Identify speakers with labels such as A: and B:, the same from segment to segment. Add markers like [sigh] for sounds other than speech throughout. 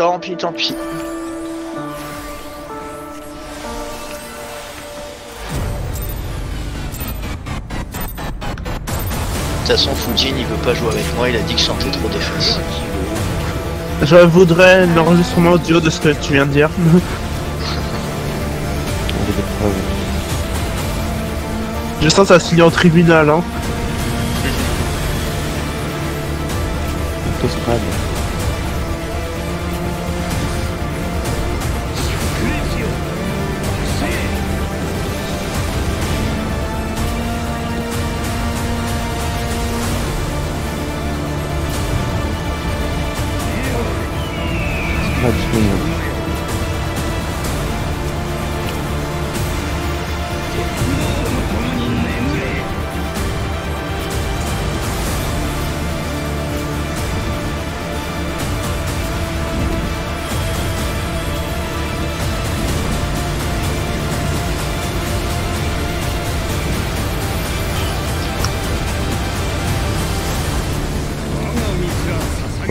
A: Tant pis, tant pis. De toute façon, Fujin il veut pas jouer avec moi, il a dit que je chantais trop des fesses.
B: Je voudrais l'enregistrement audio de ce que tu viens de dire. [laughs] Je sens ça signer au tribunal, hein.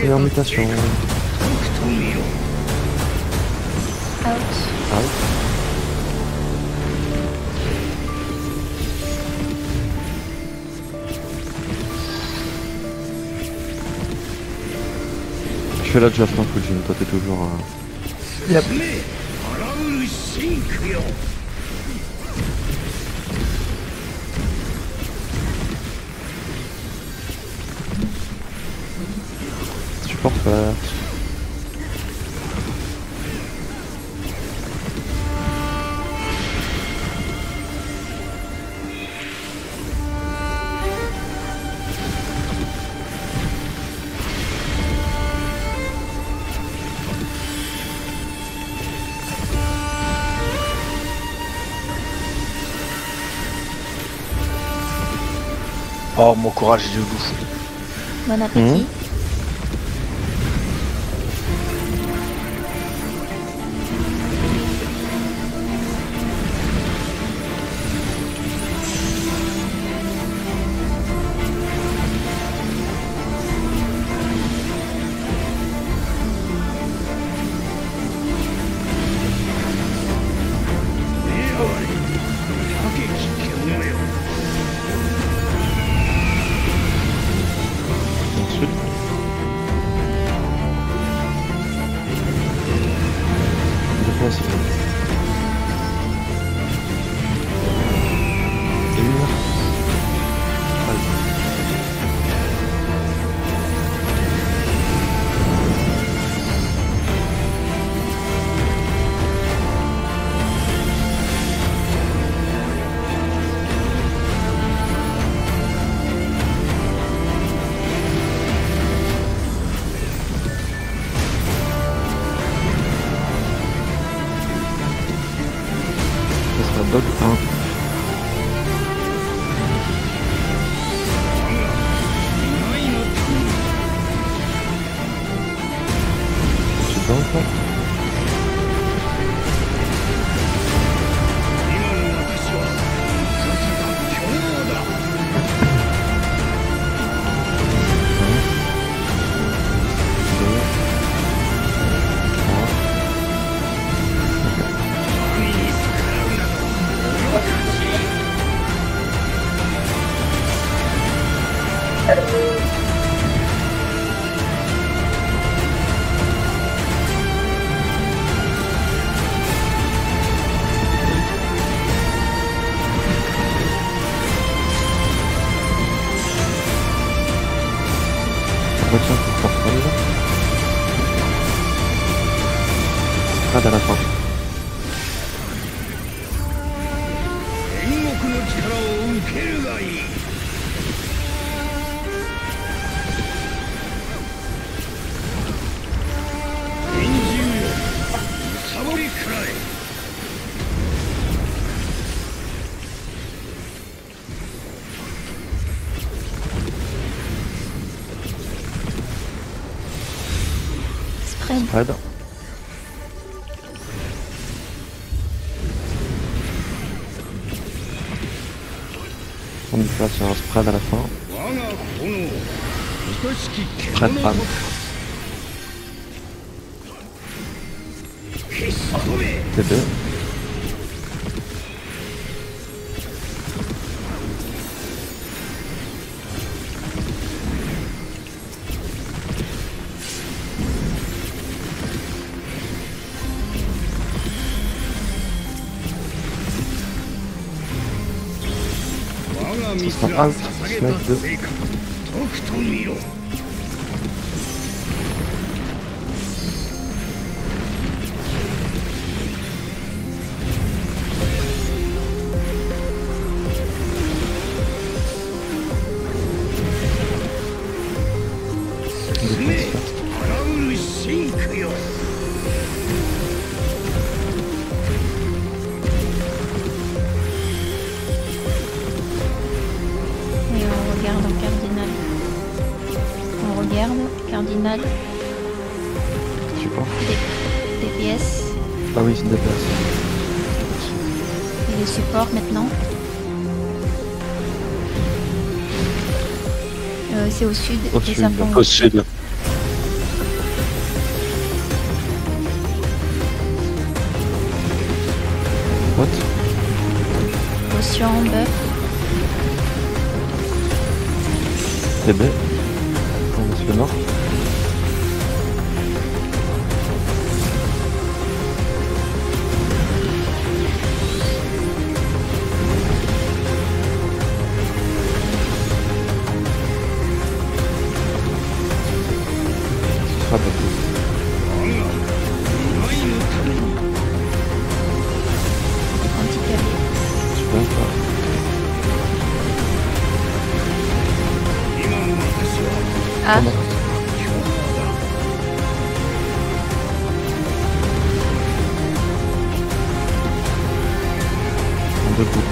C: Première mutation. Out. Je fais l'adjustement Fujin, toi t'es toujours à...
B: Yep.
A: Oh, mon courage du loup.
D: Bon appétit.
C: Ensuite. なだなと天国の力を受けるがいいは
D: い
C: どう70 places sur un spread à la fin. Spread femme. C'est deux. Ça sera out, smack 2.
D: Et On regarde, cardinal,
C: Support.
D: DPS.
C: Ah oui, c'est une DPS.
D: Et les supports maintenant. Euh, c'est au sud.
C: Au sud,
E: Au sud.
C: What?
D: Potion, buff.
C: TB. On laisse
D: Ah,
C: En deux coups.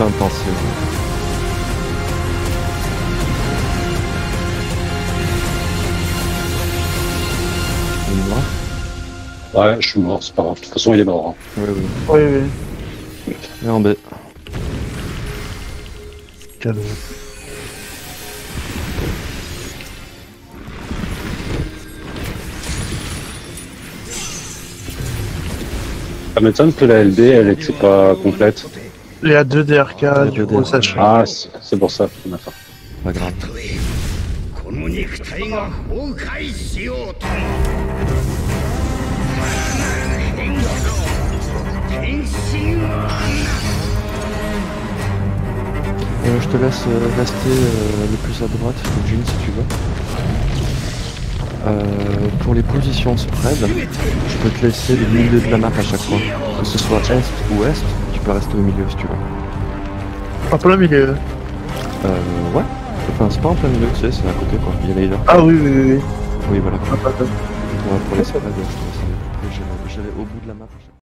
D: euh.
C: Une
E: Ouais, je suis mort, c'est pas grave. De toute façon, il est mort. hein.
C: Oui, oui.
B: Oui, oui.
C: Et en B.
B: Calme.
E: Ça m'étonne que la LB, elle était pas complète.
B: Il y a deux DRK,
C: a
B: du
C: deux
B: coup,
C: DRK.
B: ça change.
E: Ah, c'est pour ça. D'accord.
C: Pas grave. Te laisse euh, rester euh, le plus à droite, June, si tu veux. Euh, pour les positions spread, je peux te laisser le milieu de la map à chaque fois. Que ce soit est ou ouest, tu peux rester au milieu si tu veux.
B: En plein milieu.
C: Euh, ouais. Enfin, c'est pas en plein milieu, tu sais, c'est à côté quoi. Il y a leaders.
B: Ah oui, oui, oui. oui.
C: Voilà.
B: Ah,
C: pour les spreads, je te laisse aller plus près. J'allais- J'allais au bout de la map.